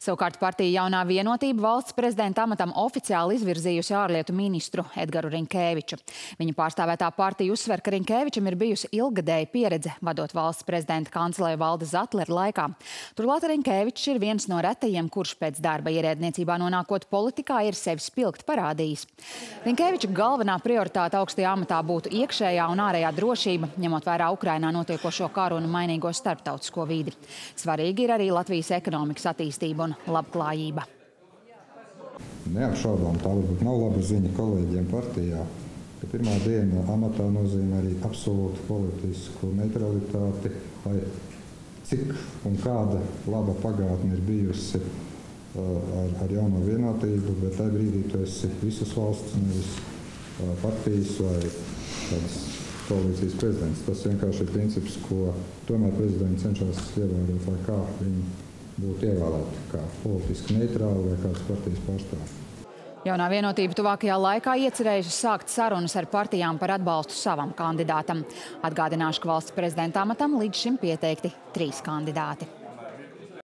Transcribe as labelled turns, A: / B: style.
A: Savukārt partija Jaunā vienotība valsts prezidenta amatam oficiāli izvirzījusi ārlietu ministru Edgaru Rinkēviču. Viņa pārstāvētā partija uzsver, ka Rinkēvičam ir bijusi ilgadēja pieredze vadot valsts prezidenta kanclēju Valda Zatlera laikā. Turklāt Rinkēvičs ir viens no retajiem, kurš pēc darba ierēdniecībā nonākot politikā ir sevi spilgt parādījis. Rinkēviča galvenā prioritāte augstajā amatā būtu iekšējā un ārējā drošība, ņemot vērā Ukrainā notiekošo karu un mainīgo starptautisko vīdi. Svarīgi ir arī Latvijas ekonomikas attīstība un labklājība.
B: Neapšaubām tā varbūt nav laba ziņa kolēģiem partijā, ka pirmā diena amatā nozīmē arī absolūtu politisku neutralitāti, lai cik un kāda laba pagātne ir bijusi ar, ar jauno vienotību, bet tajā brīdī tu esi visas valsts, nevis partijas vai tādas koalīcijas prezidents. Tas vienkārši ir princips, ko tomēr prezidents cenšas ievērot, lai kā viņi būtu ievēlēti kā politiski neitrāli vai kādas partijas pārstāvji.
A: Jaunā vienotība tuvākajā laikā iecerējusi sākt sarunas ar partijām par atbalstu savam kandidātam. Atgādināšu, ka valsts prezidenta amatam līdz šim pieteikti trīs kandidāti.